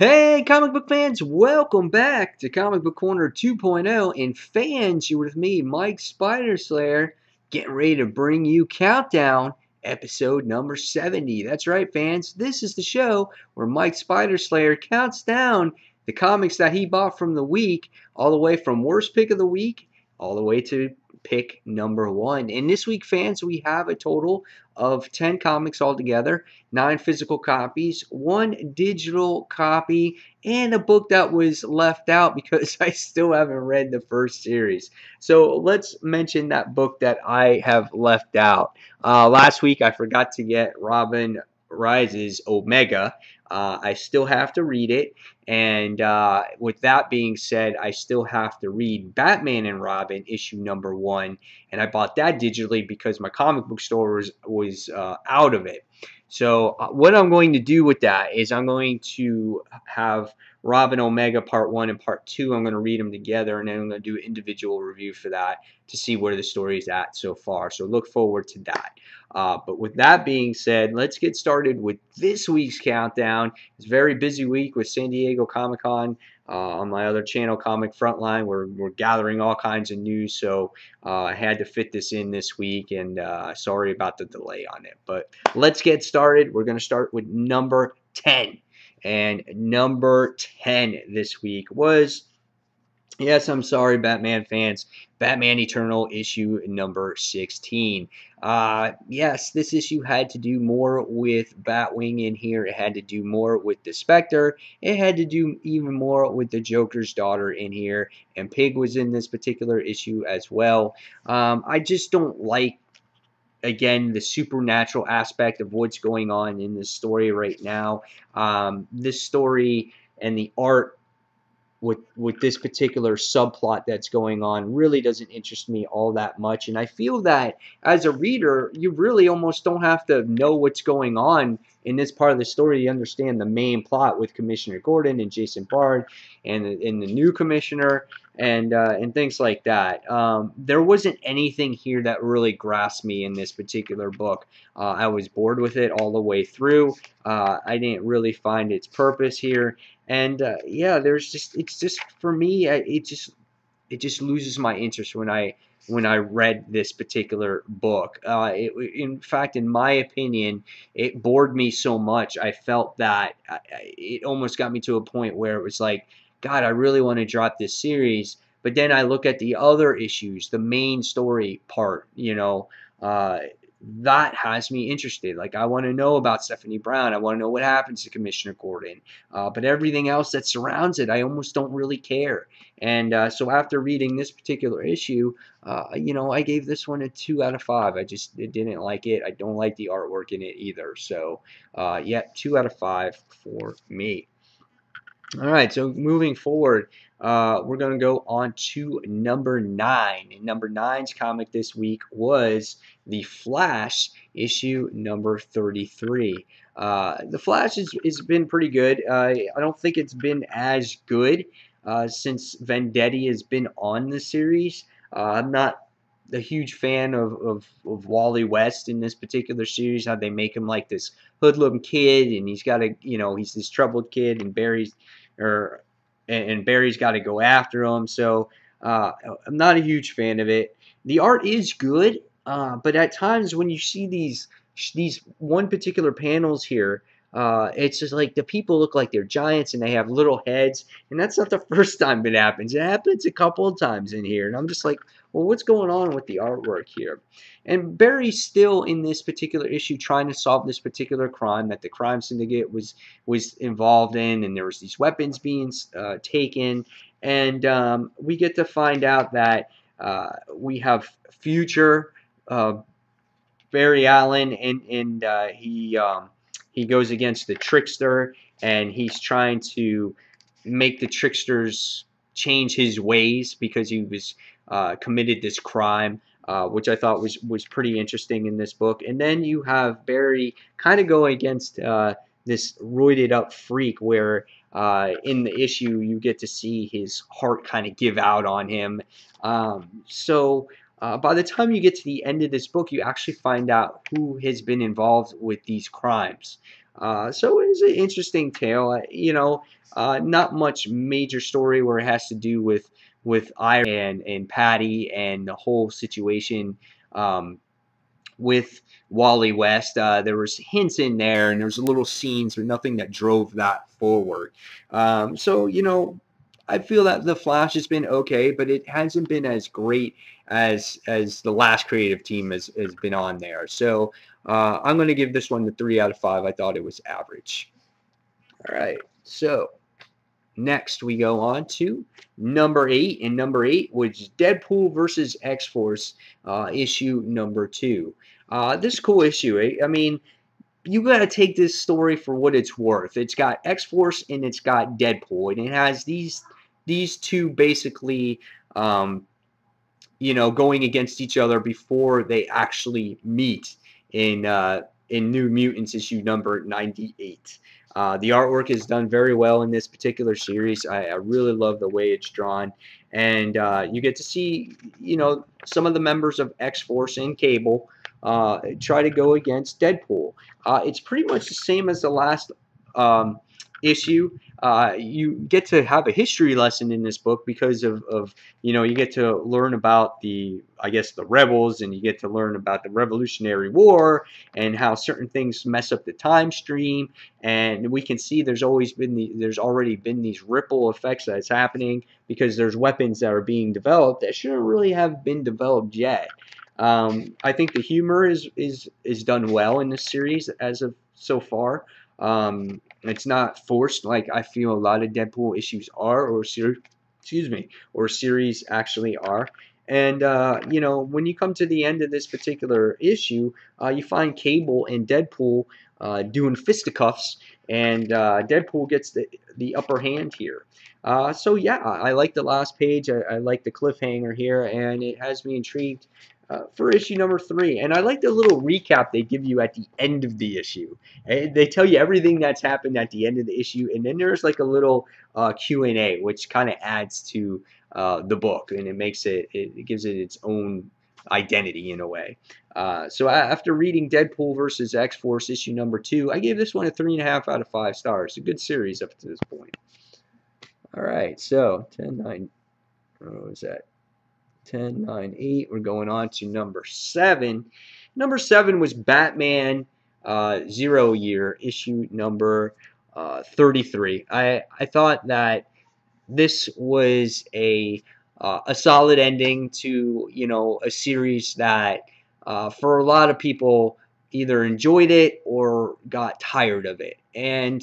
Hey, comic book fans, welcome back to Comic Book Corner 2.0. And fans, you're with me, Mike Spider Slayer, getting ready to bring you Countdown, episode number 70. That's right, fans. This is the show where Mike Spider Slayer counts down the comics that he bought from the week, all the way from worst pick of the week, all the way to pick number one. And this week, fans, we have a total of 10 comics altogether, nine physical copies, one digital copy, and a book that was left out because I still haven't read the first series. So let's mention that book that I have left out. Uh, last week, I forgot to get Robin Rises Omega. Uh, I still have to read it. And uh, with that being said, I still have to read Batman and Robin issue number one. And I bought that digitally because my comic book store was, was uh, out of it. So uh, what I'm going to do with that is I'm going to have Robin Omega Part 1 and Part 2. I'm going to read them together, and then I'm going to do an individual review for that to see where the story is at so far. So look forward to that. Uh, but with that being said, let's get started with this week's countdown. It's a very busy week with San Diego Comic Con. Uh, on my other channel, Comic Frontline, we're, we're gathering all kinds of news, so uh, I had to fit this in this week, and uh, sorry about the delay on it. But let's get started. We're going to start with number 10. And number 10 this week was Yes, I'm sorry, Batman fans. Batman Eternal issue number 16. Uh, yes, this issue had to do more with Batwing in here. It had to do more with the Spectre. It had to do even more with the Joker's daughter in here. And Pyg was in this particular issue as well. Um, I just don't like again the supernatural aspect of what's going on in this story right now. Um, this story and the art with with this particular subplot that's going on really doesn't interest me all that much and I feel that as a reader you really almost don't have to know what's going on in this part of the story to understand the main plot with Commissioner Gordon and Jason Bard and, and the new commissioner and uh, and things like that. Um, there wasn't anything here that really grasped me in this particular book. Uh, I was bored with it all the way through. Uh, I didn't really find its purpose here, and uh, yeah, there's just it's just for me, it just it just loses my interest when I when I read this particular book. Uh, it, in fact, in my opinion, it bored me so much. I felt that uh, it almost got me to a point where it was like, God, I really want to drop this series. But then I look at the other issues, the main story part, you know, uh, that has me interested. Like, I want to know about Stephanie Brown. I want to know what happens to Commissioner Gordon. Uh, but everything else that surrounds it, I almost don't really care. And uh, so after reading this particular issue, uh, you know, I gave this one a 2 out of 5. I just didn't like it. I don't like the artwork in it either. So, uh, yeah, 2 out of 5 for me. All right, so moving forward, uh, we're going to go on to number nine. And number nine's comic this week was The Flash, issue number 33. Uh, the Flash has, has been pretty good. Uh, I don't think it's been as good uh, since Venditti has been on the series. Uh, I'm not a huge fan of, of, of, Wally West in this particular series, how they make him like this hoodlum kid, and he's got a, you know, he's this troubled kid, and Barry's, or and, and Barry's got to go after him. So uh, I'm not a huge fan of it. The art is good, uh, but at times when you see these these one particular panels here, uh, it's just like the people look like they're giants and they have little heads, and that's not the first time it happens. It happens a couple of times in here, and I'm just like, well, what's going on with the artwork here? And Barry's still in this particular issue trying to solve this particular crime that the crime syndicate was was involved in, and there was these weapons being uh, taken, and um, we get to find out that uh, we have future Barry Allen, and and uh, he um, he goes against the trickster, and he's trying to make the tricksters change his ways because he was uh, committed this crime. Uh, which I thought was was pretty interesting in this book. And then you have Barry kind of going against uh, this roided up freak, where uh, in the issue you get to see his heart kind of give out on him. Um, so. Uh, by the time you get to the end of this book, you actually find out who has been involved with these crimes. Uh, so it's an interesting tale. You know, uh, not much major story where it has to do with with Iris and, and Patty and the whole situation um, with Wally West. Uh, there was hints in there, and there was little scenes, but nothing that drove that forward. Um, so you know, I feel that the Flash has been okay, but it hasn't been as great as as the last creative team has, has been on there. So uh, I'm going to give this one the three out of five. I thought it was average. All right, so Next, we go on to number eight, and number eight was Deadpool versus X Force, uh, issue number two. Uh, this cool issue. I mean, you got to take this story for what it's worth. It's got X Force and it's got Deadpool, and it has these these two basically, um, you know, going against each other before they actually meet in uh, in New Mutants issue number ninety eight. Uh, the artwork is done very well in this particular series. I, I really love the way it's drawn. And uh, you get to see, you know, some of the members of X-Force and Cable uh, try to go against Deadpool. Uh, it's pretty much the same as the last um, issue uh, you get to have a history lesson in this book because of, of, you know, you get to learn about the, I guess, the rebels and you get to learn about the Revolutionary War and how certain things mess up the time stream. And we can see there's always been the, there's already been these ripple effects that's happening because there's weapons that are being developed that shouldn't really have been developed yet. Um, I think the humor is, is, is done well in this series as of so far. Um, it's not forced like I feel a lot of Deadpool issues are, or ser- excuse me, or series actually are. And uh, you know, when you come to the end of this particular issue, uh, you find Cable and Deadpool uh, doing fisticuffs, and uh, Deadpool gets the the upper hand here. Uh, so yeah, I like the last page. I, I like the cliffhanger here, and it has me intrigued uh, for issue number three. And I like the little recap they give you at the end of the issue. And they tell you everything that's happened at the end of the issue, and then there's like a little uh, Q and A, which kind of adds to uh, the book, and it makes it, it gives it its own identity in a way. Uh, so after reading Deadpool versus X Force issue number two, I gave this one a three and a half out of five stars. A good series up to this point. All right, so 10, 9, what was that? 10, 9, 8. We're going on to number 7. Number 7 was Batman uh, Zero Year, issue number uh, 33. I, I thought that this was a uh, a solid ending to you know a series that uh, for a lot of people either enjoyed it or got tired of it and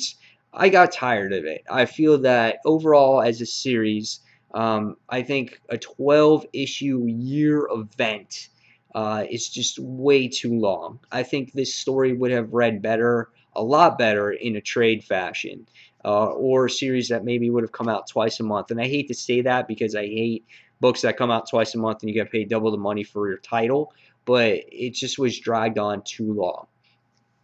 I got tired of it. I feel that overall as a series um, I think a 12 issue year event uh, is just way too long. I think this story would have read better, a lot better, in a trade fashion. Uh, or a series that maybe would have come out twice a month. And I hate to say that because I hate books that come out twice a month and you get paid double the money for your title, but it just was dragged on too long.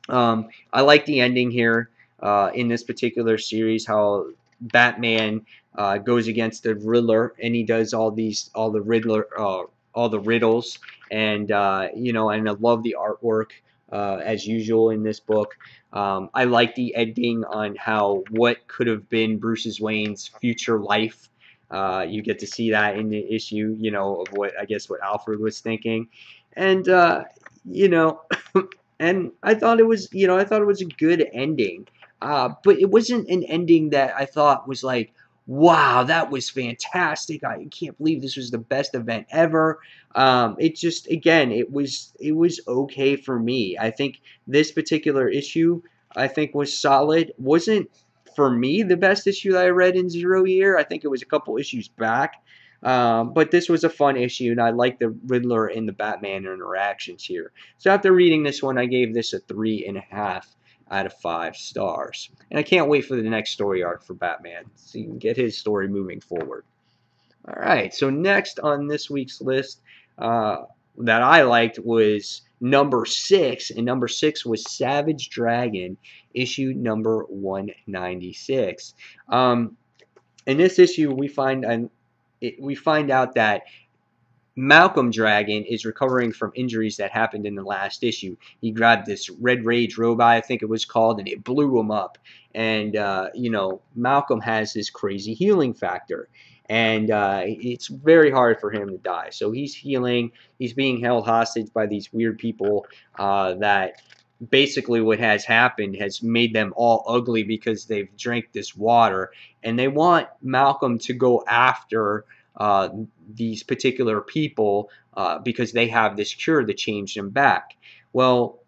Um, I like the ending here uh, in this particular series, how Batman uh, goes against the Riddler, and he does all these all the Riddler uh, all the riddles, and uh, you know, and I love the artwork uh, as usual in this book. Um, I like the ending on how what could have been Bruce's Wayne's future life. Uh, you get to see that in the issue, you know, of what I guess what Alfred was thinking, and uh, you know, and I thought it was, you know, I thought it was a good ending. Uh, but it wasn't an ending that I thought was like, wow, that was fantastic. I can't believe this was the best event ever. Um, it just, again, it was, it was okay for me. I think this particular issue, I think was solid. Wasn't for me the best issue I read in Zero Year. I think it was a couple issues back. Um, but this was a fun issue, and I like the Riddler and the Batman interactions here. So after reading this one, I gave this a three and a half out of five stars. And I can't wait for the next story arc for Batman so you can get his story moving forward. All right, so next on this week's list uh, that I liked was number six, and number six was Savage Dragon, issue number 196. Um, in this issue, we find an, it, we find out that Malcolm Dragon is recovering from injuries that happened in the last issue. He grabbed this Red Rage robot, I think it was called, and it blew him up. And, uh, you know, Malcolm has this crazy healing factor. And uh, it's very hard for him to die. So he's healing. He's being held hostage by these weird people uh, that basically what has happened has made them all ugly because they've drank this water. And they want Malcolm to go after uh, these particular people uh, because they have this cure to change them back. Well,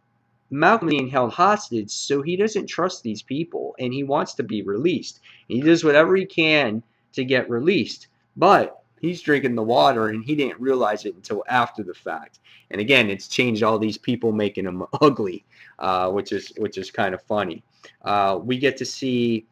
Malcolm being held hostage, so he doesn't trust these people and he wants to be released. He does whatever he can to get released, but he's drinking the water and he didn't realize it until after the fact. And again, it's changed all these people, making them ugly, uh, which is which is kind of funny. Uh, we get to see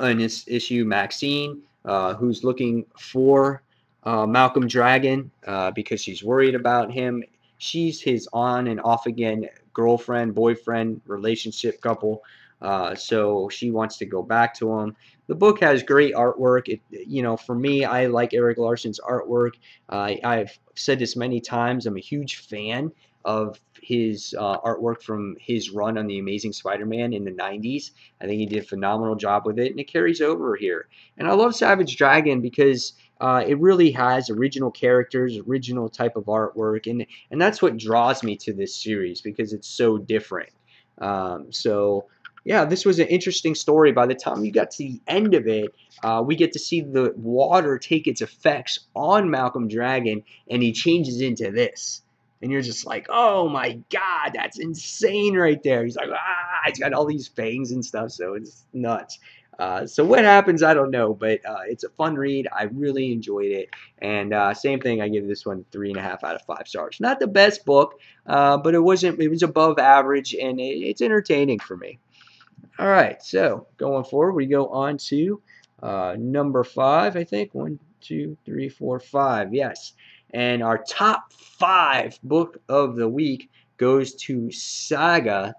in this issue Maxine uh, who's looking for uh, Malcolm Dragon uh, because she's worried about him. She's his on and off again girlfriend, boyfriend, relationship couple. Uh, so she wants to go back to him. The book has great artwork. It, you know, for me, I like Erik Larsen's artwork. I've said this many times. I'm a huge fan of his uh, artwork from his run on the Amazing Spider-Man in the 90s. I think he did a phenomenal job with it, and it carries over here. And I love Savage Dragon because uh, it really has original characters, original type of artwork, and and that's what draws me to this series because it's so different. Um, so yeah, this was an interesting story. By the time you got to the end of it, uh, we get to see the water take its effects on Malcolm Dragon, and he changes into this and you're just like, oh my god, that's insane right there. He's like, ah, he's got all these fangs and stuff, so it's nuts. Uh, so what happens, I don't know, but uh, it's a fun read. I really enjoyed it, and uh, same thing. I give this one three and a half out of five stars. Not the best book, uh, but it wasn't. It was above average, and it, it's entertaining for me. All right, so going forward, we go on to uh, number five. I think one, two, three, four, five. Yes, and our top five book of the week goes to Saga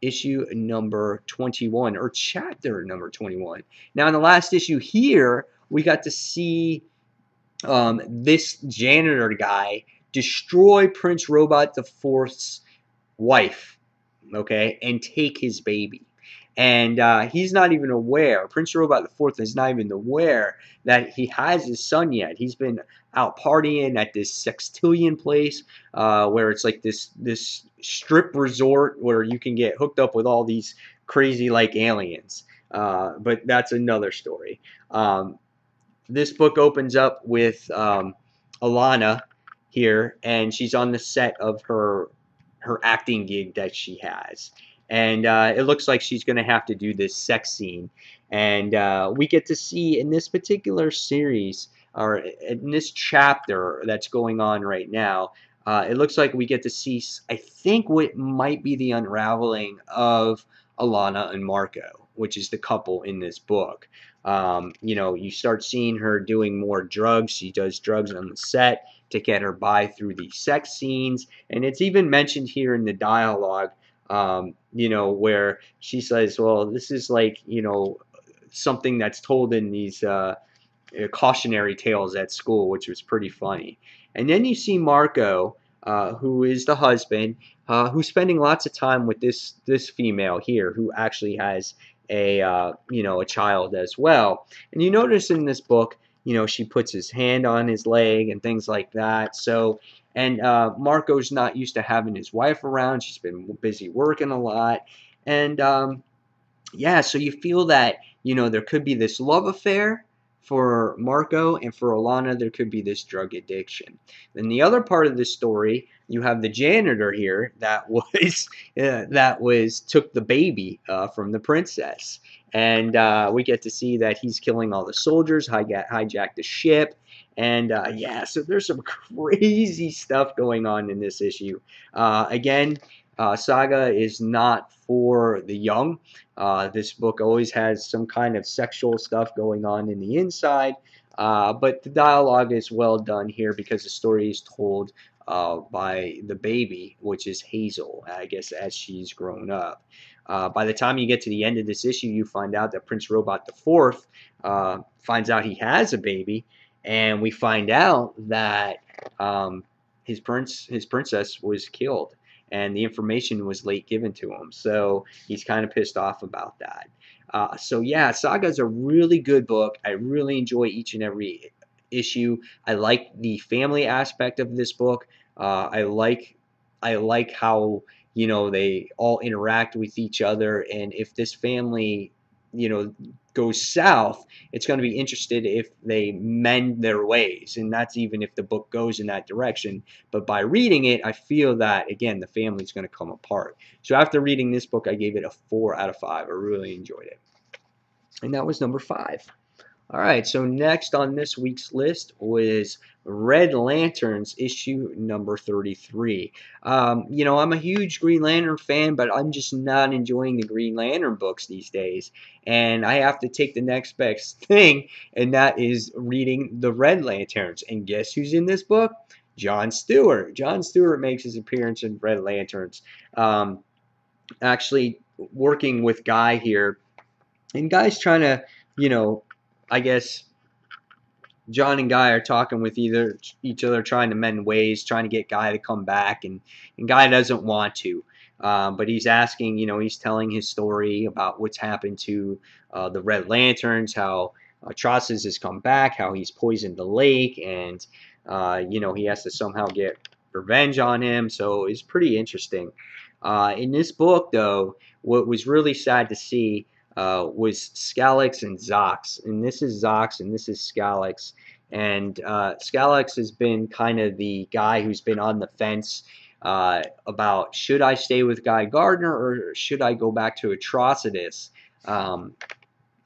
issue number 21 or chapter number 21. Now, in the last issue here, we got to see um, this janitor guy destroy Prince Robot the Fourth's wife, okay, and take his baby. And uh, he's not even aware. Prince Robot the Fourth is not even aware that he has his son yet. He's been out partying at this sextillion place uh, where it's like this this strip resort where you can get hooked up with all these crazy like aliens. Uh, but that's another story. Um, this book opens up with um, Alana here, and she's on the set of her her acting gig that she has, and uh, it looks like she's going to have to do this sex scene, and uh, we get to see in this particular series or in this chapter that's going on right now, uh, it looks like we get to see, I think, what might be the unraveling of Alana and Marco, which is the couple in this book. Um, you know, you start seeing her doing more drugs. She does drugs on the set to get her by through these sex scenes. And it's even mentioned here in the dialogue, um, you know, where she says, well, this is like, you know, something that's told in these. Uh, cautionary tales at school, which was pretty funny. And then you see Marco, uh, who is the husband, uh, who's spending lots of time with this this female here, who actually has a uh, you know a child as well. And you notice in this book, you know, she puts his hand on his leg and things like that. So. And uh, Marco's not used to having his wife around. She's been busy working a lot. And um, yeah, so you feel that, you know, there could be this love affair, for Marco and for Alana, there could be this drug addiction. Then the other part of the story, you have the janitor here that was uh, that was took the baby uh, from the princess, and uh, we get to see that he's killing all the soldiers, hijack, hijacked the ship, and uh, yeah, so there's some crazy stuff going on in this issue. Uh, again, uh, Saga is not for the young. Uh, this book always has some kind of sexual stuff going on in the inside, uh, but the dialogue is well done here because the story is told uh, by the baby, which is Hazel, I guess, as she's grown up. Uh, by the time you get to the end of this issue, you find out that Prince Robot IV uh, finds out he has a baby, and we find out that um, his prince, his princess was killed, and the information was late given to him. So he's kind of pissed off about that. Uh, so yeah, Saga is a really good book. I really enjoy each and every issue. I like the family aspect of this book. Uh, I like I like how you know they all interact with each other, and if this family you know goes south, it's going to be interested if they mend their ways, and that's even if the book goes in that direction. But by reading it, I feel that again the family's going to come apart. So after reading this book, I gave it a four out of five. I really enjoyed it, and that was number five. All right, so next on this week's list was Red Lanterns issue number 33. Um, you know, I'm a huge Green Lantern fan, but I'm just not enjoying the Green Lantern books these days. And I have to take the next best thing, and that is reading the Red Lanterns. And guess who's in this book? John Stewart. John Stewart makes his appearance in Red Lanterns. Um, actually, working with Guy here, and Guy's trying to, you know, I guess John and Guy are talking with either each other, trying to mend ways, trying to get Guy to come back, and, and Guy doesn't want to. Um, but he's asking, you know, he's telling his story about what's happened to uh, the Red Lanterns, how Trosses has come back, how he's poisoned the lake, and, uh, you know, he has to somehow get revenge on him. So it's pretty interesting. Uh, in this book, though, what was really sad to see uh, was Skallox and Zox. And this is Zox and this is Skallox. And uh, Skallox has been kind of the guy who's been on the fence uh, about should I stay with Guy Gardner or should I go back to Atrocitus? Um,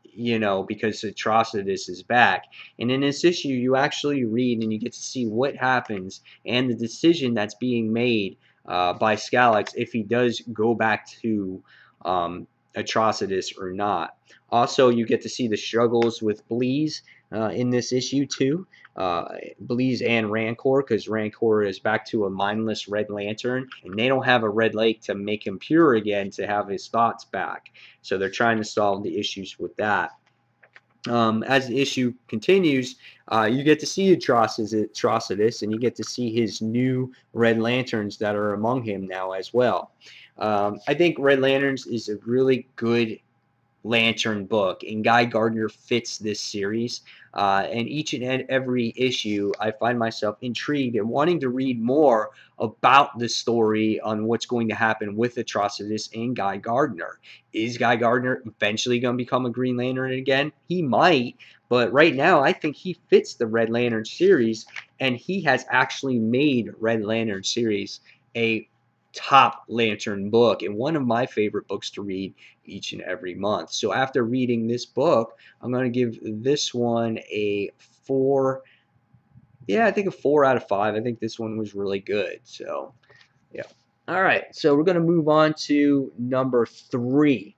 you know, because Atrocitus is back. And in this issue, you actually read and you get to see what happens and the decision that's being made uh, by Skallox if he does go back to um, Atrocitus or not. Also, you get to see the struggles with Bleez uh, in this issue too. Uh, and Rancor, because Rancor is back to a mindless Red Lantern, and they don't have a Red Lake to make him pure again to have his thoughts back. So they're trying to solve the issues with that. Um, as the issue continues, uh, you get to see Atrocitus, and you get to see his new Red Lanterns that are among him now as well. Um, I think Red Lanterns is a really good Lantern book, and Guy Gardner fits this series. Uh, and each and every issue, I find myself intrigued and wanting to read more about the story on what's going to happen with Atrocitus and Guy Gardner. Is Guy Gardner eventually going to become a Green Lantern again? He might, but right now I think he fits the Red Lantern series, and he has actually made Red Lantern series a top Lantern book and one of my favorite books to read each and every month. So after reading this book, I'm going to give this one a four. Yeah, I think a four out of five. I think this one was really good. So, yeah. All right, so we're going to move on to number three.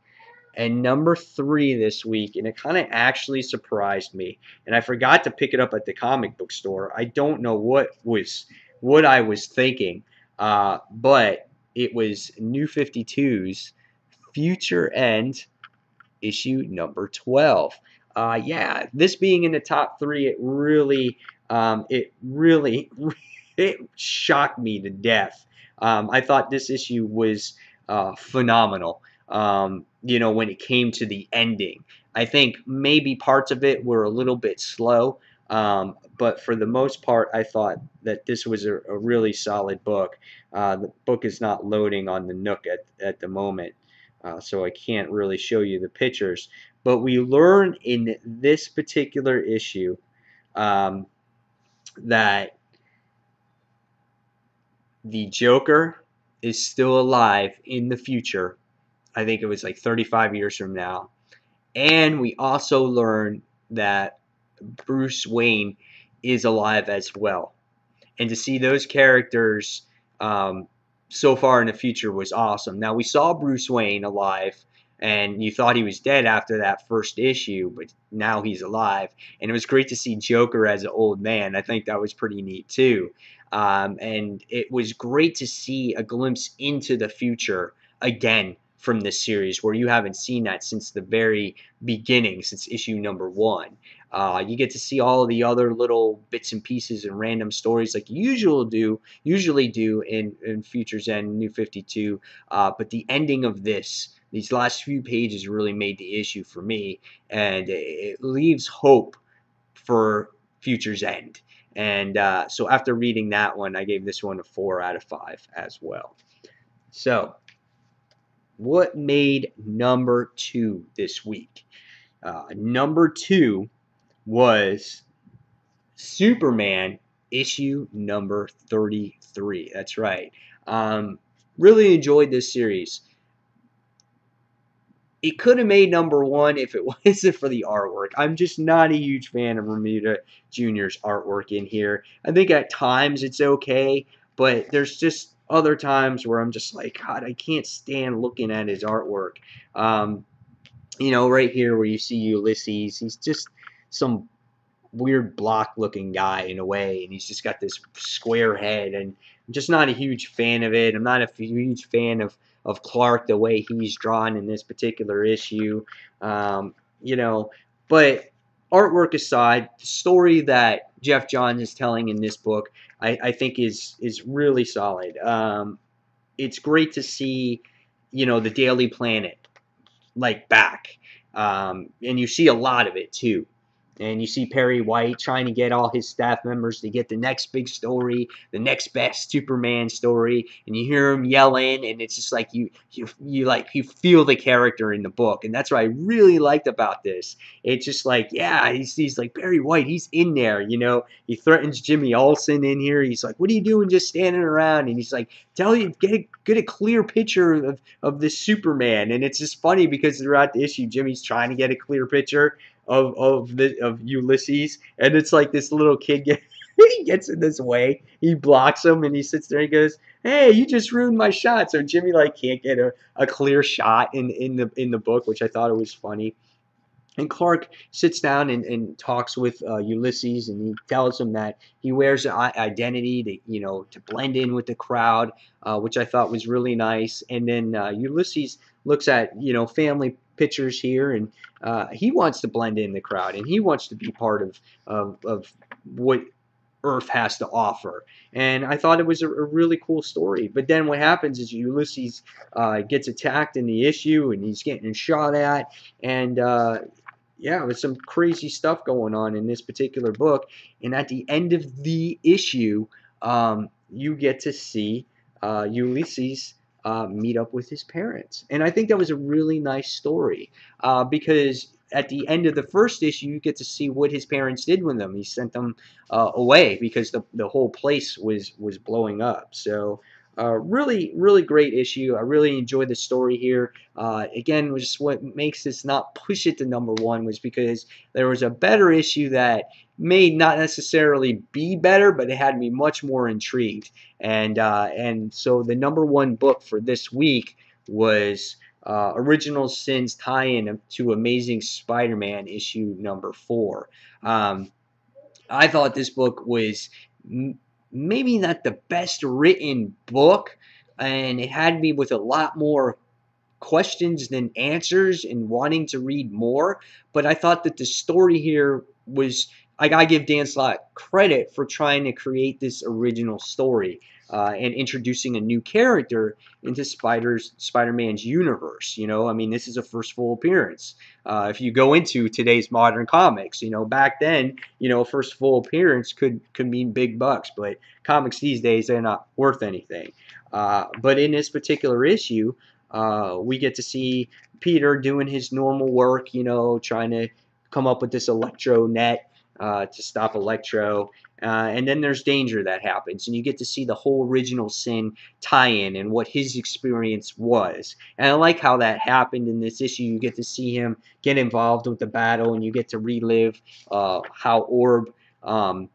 And number three this week, and it kind of actually surprised me. And I forgot to pick it up at the comic book store. I don't know what was what I was thinking. Uh, but it was New 52's Future End issue number 12. Uh, yeah, this being in the top three, it really, um, it really, it shocked me to death. Um, I thought this issue was uh, phenomenal. Um, you know, when it came to the ending, I think maybe parts of it were a little bit slow, um, but for the most part, I thought that this was a, a really solid book. Uh, the book is not loading on the Nook at, at the moment, uh, so I can't really show you the pictures. But we learn in this particular issue um, that the Joker is still alive in the future. I think it was like 35 years from now. And we also learn that Bruce Wayne is alive as well. And to see those characters um, so far in the future was awesome. Now, we saw Bruce Wayne alive, and you thought he was dead after that first issue, but now he's alive. And it was great to see Joker as an old man. I think that was pretty neat, too. Um, and it was great to see a glimpse into the future again from this series where you haven't seen that since the very beginning, since issue number one. Uh, you get to see all of the other little bits and pieces and random stories like you usually do, usually do in, in Futures End, New 52. Uh, but the ending of this, these last few pages really made the issue for me, and it leaves hope for Futures End. And uh, so after reading that one, I gave this one a four out of five as well. So, what made number two this week? Uh, number two was Superman issue number 33. That's right. Um, really enjoyed this series. It could have made number one if it wasn't for the artwork. I'm just not a huge fan of Romita Jr.'s artwork in here. I think at times it's okay, but there's just other times where I'm just like, God, I can't stand looking at his artwork. Um, you know, right here where you see Ulysses, he's just some weird block looking guy in a way, and he's just got this square head, and I'm just not a huge fan of it. I'm not a huge fan of of Clark the way he's drawn in this particular issue, um, you know. But artwork aside, the story that Geoff Johns is telling in this book, I, I think is is really solid. Um, it's great to see, you know, the Daily Planet like back, um, and you see a lot of it too. And you see Perry White trying to get all his staff members to get the next big story, the next best Superman story, and you hear him yelling, and it's just like you you you like you feel the character in the book, and that's what I really liked about this. It's just like yeah, he's, he's like Perry White, he's in there, you know. He threatens Jimmy Olsen in here. He's like, "What are you doing, just standing around?" And he's like, "Tell you get a, get a clear picture of of this Superman." And it's just funny because throughout the issue, Jimmy's trying to get a clear picture of of the of Ulysses, and it's like this little kid get, he gets in this way, he blocks him, and he sits there and goes, "Hey, you just ruined my shot." So Jimmy like can't get a, a clear shot in in the in the book, which I thought it was funny. And Clark sits down and, and talks with uh, Ulysses, and he tells him that he wears an identity to, you know, to blend in with the crowd, uh, which I thought was really nice. And then uh, Ulysses looks at, you know, family pictures here, and uh, he wants to blend in the crowd, and he wants to be part of of, of what Earth has to offer. And I thought it was a, a really cool story. But then what happens is Ulysses uh, gets attacked in the issue, and he's getting shot at, and uh, yeah, there's some crazy stuff going on in this particular book. And at the end of the issue, um, you get to see uh, Ulysses uh, meet up with his parents. And I think that was a really nice story uh, because at the end of the first issue, you get to see what his parents did with them. He sent them uh, away because the, the whole place was was blowing up. So. Uh, really, really great issue. I really enjoyed the story here. Uh, again, just what makes this not push it to number one was because there was a better issue that may not necessarily be better, but it had me much more intrigued. And uh, and so the number one book for this week was uh, Original Sins tie-in to Amazing Spider-Man issue number four. Um, I thought this book was maybe not the best written book, and it had me with a lot more questions than answers and wanting to read more. But I thought that the story here was I gotta give Dan Slott credit for trying to create this original story uh, and introducing a new character into Spider's Spider-Man's universe. You know, I mean, this is a first full appearance. Uh, if you go into today's modern comics, you know, back then, you know, first full appearance could could mean big bucks, but comics these days they're not worth anything. Uh, but in this particular issue, uh, we get to see Peter doing his normal work. You know, trying to come up with this electro net uh, to stop Electro. Uh, and then there's danger that happens, and you get to see the whole original sin tie-in and what his experience was. And I like how that happened in this issue. You get to see him get involved with the battle, and you get to relive uh, how Orb, um,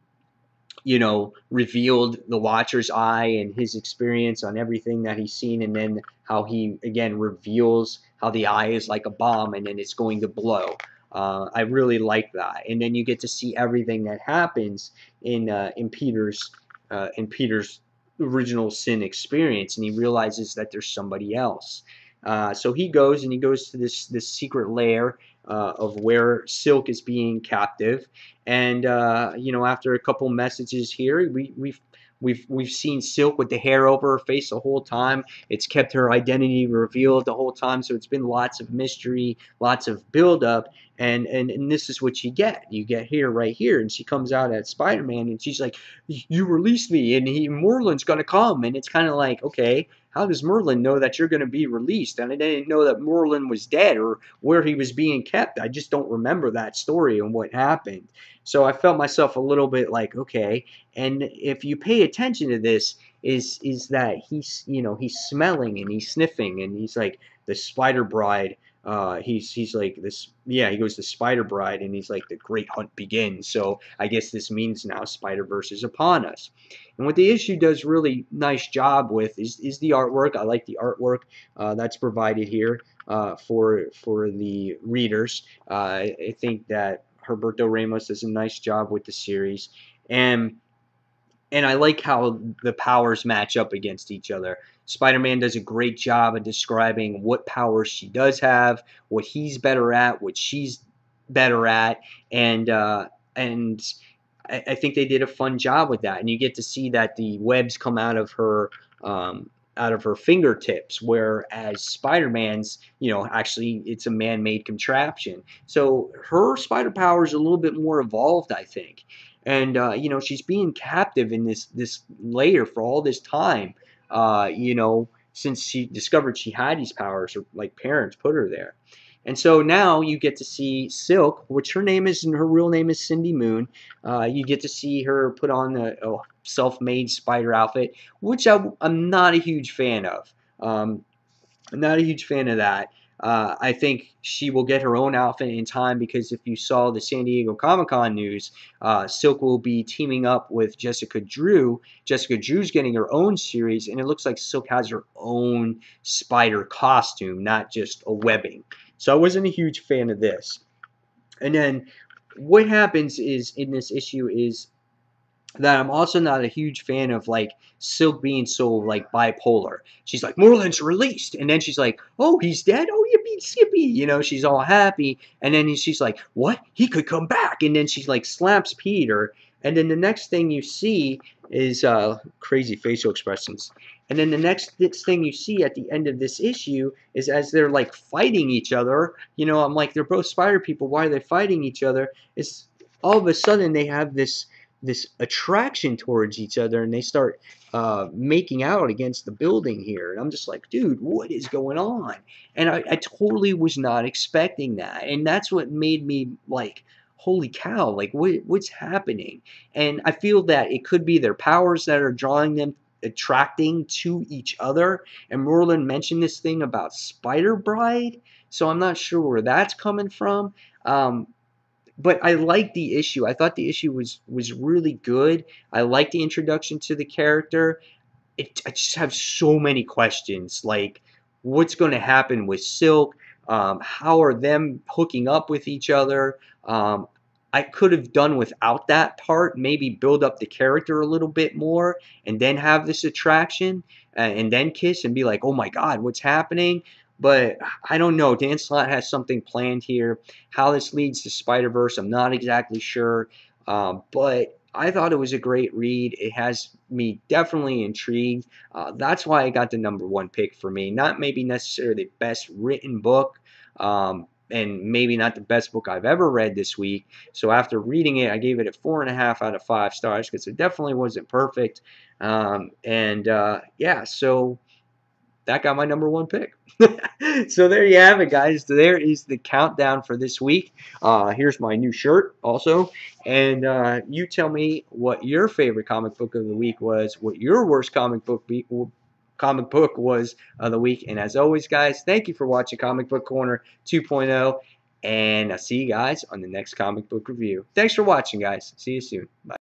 you know, revealed the Watcher's eye and his experience on everything that he's seen, and then how he again reveals how the eye is like a bomb, and then it's going to blow. Uh, I really like that, and then you get to see everything that happens in uh, in Peter's uh, in Peter's original sin experience, and he realizes that there's somebody else, Uh, so he goes and he goes to this this secret lair uh, of where Silk is being captive, and uh, you know after a couple messages here, we we We've we've seen Silk with the hair over her face the whole time. It's kept her identity revealed the whole time, so it's been lots of mystery, lots of buildup, and and and this is what you get. You get here right here, and she comes out at Spider-Man, and she's like, "You released me, and he Morlun's gonna come," and it's kind of like, okay, how does Morlun know that you're going to be released? And I didn't know that Morlun was dead or where he was being kept. I just don't remember that story and what happened. So I felt myself a little bit like, okay. And if you pay attention to this, is is that he's you know he's smelling and he's sniffing and he's like the spider bride uh, he's he's like this yeah he goes to spider bride and he's like the great hunt begins. So i guess this means now spider verse is upon us. And what the issue does really nice job with is, is the artwork. I like the artwork uh, that's provided here uh, for for the readers. Uh, i think that Humberto Ramos does a nice job with the series. And and I like how the powers match up against each other. Spider-Man does a great job of describing what powers she does have, what he's better at, what she's better at, and uh, and I, I, think they did a fun job with that. And you get to see that the webs come out of her um, out of her fingertips, whereas Spider-Man's, you know, actually it's a man-made contraption. So her spider power is a little bit more evolved, I think and uh, you know she's being captive in this this layer for all this time. Uh, you know, since she discovered she had these powers, or like parents put her there. And so now you get to see Silk, which her name is, and her real name is Cindy Moon. Uh, you get to see her put on a, a self-made spider outfit, which I, am not a huge fan of. Um, I'm not a huge fan of that. Uh, I think she will get her own outfit in time because if you saw the San Diego Comic Con news, uh, Silk will be teaming up with Jessica Drew. Jessica Drew's getting her own series, and it looks like Silk has her own spider costume, not just a webbing. So I wasn't a huge fan of this. And then what happens is in this issue is that I'm also not a huge fan of like Silk being so like bipolar. She's like, Morlun's released, and then she's like, oh, he's dead. Oh, you yippee skippy, you know. She's all happy, and then she's like, what? He could come back, and then she's like slaps Peter, and then the next thing you see is uh, crazy facial expressions. And then the next thing you see at the end of this issue is as they're like fighting each other. You know, I'm like, they're both spider people. Why are they fighting each other? It's all of a sudden they have this this attraction towards each other and they start uh, making out against the building here. And I'm just like, dude, what is going on? And I, I totally was not expecting that. And that's what made me like, holy cow, like what, what's happening? And I feel that it could be their powers that are drawing them attracting to each other. And Morlun mentioned this thing about Spider Bride. So I'm not sure where that's coming from. Um, but I liked the issue. I thought the issue was was really good. I liked the introduction to the character. It, I just have so many questions, like what's going to happen with Silk? Um, how are them hooking up with each other? Um, I could have done without that part, maybe build up the character a little bit more, and then have this attraction, uh, and then kiss and be like, oh my god, what's happening? But I don't know. Dan Slott has something planned here. How this leads to Spider Verse, I'm not exactly sure. Um, but I thought it was a great read. It has me definitely intrigued. Uh, that's why I got the number one pick for me. Not maybe necessarily the best written book, um, and maybe not the best book I've ever read this week. So after reading it, I gave it a four and a half out of five stars because it definitely wasn't perfect. Um, and uh, yeah, so that got my number one pick. so there you have it, guys. There is the countdown for this week. Uh, here's my new shirt also. And uh, you tell me what your favorite comic book of the week was, what your worst comic book be- comic book was of the week. And as always, guys, thank you for watching Comic Book Corner 2.0. And I'll see you guys on the next comic book review. Thanks for watching, guys. See you soon. Bye.